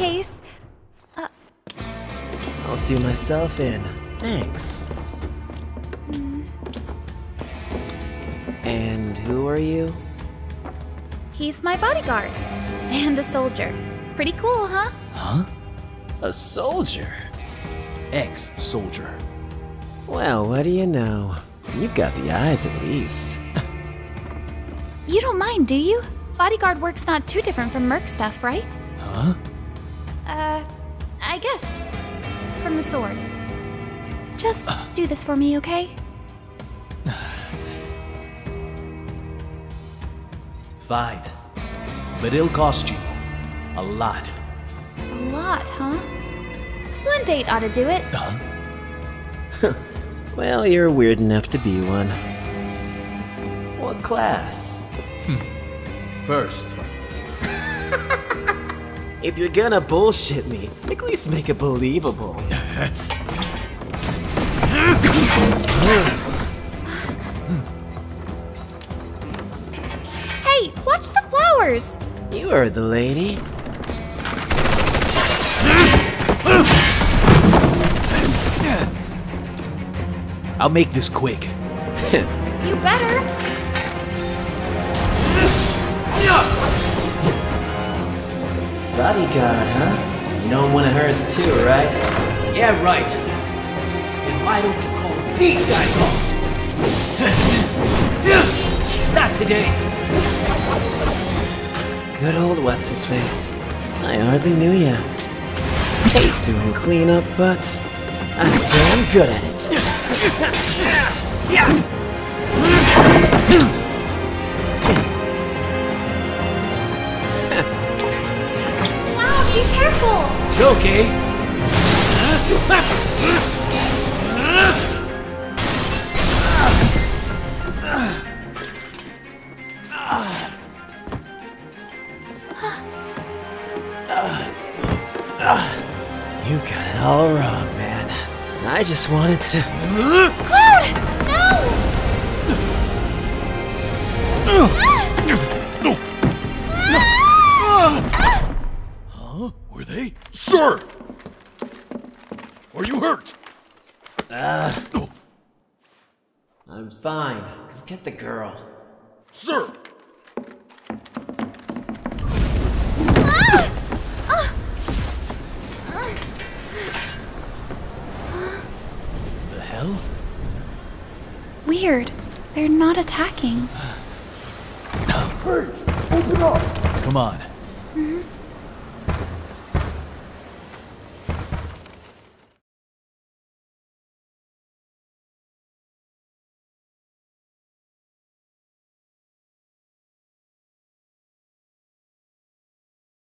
case. Uh, I'll see myself in. Thanks. Hmm. And who are you? He's my bodyguard. And a soldier. Pretty cool, huh? Huh? A soldier. Ex-soldier. Well, what do you know? You've got the eyes at least. You don't mind, do you? Bodyguard work's not too different from Merc stuff, right? Huh? Uh, I guessed. From the sword. Just do this for me, okay? Fine. But it'll cost you. A lot. A lot, huh? One date ought to do it. Huh? Well, you're weird enough to be one. What class? First. If you're gonna bullshit me, at least make it believable. Hey, watch the flowers! You are the lady. I'll make this quick. You better. Bodyguard, huh? You know one of hers too, right? Yeah, right. Then why don't you call these guys off? Not today. Good old what's his face. I hardly knew ya. Hate doing cleanup, but I'm damn good at it. careful! Joke, eh? You got it all wrong, man. I just wanted to. Cloud! No! They? Sir! Are you hurt? Uh, I'm fine. Go get the girl. Sir! The hell? Weird. They're not attacking. Come on. Mm-hmm.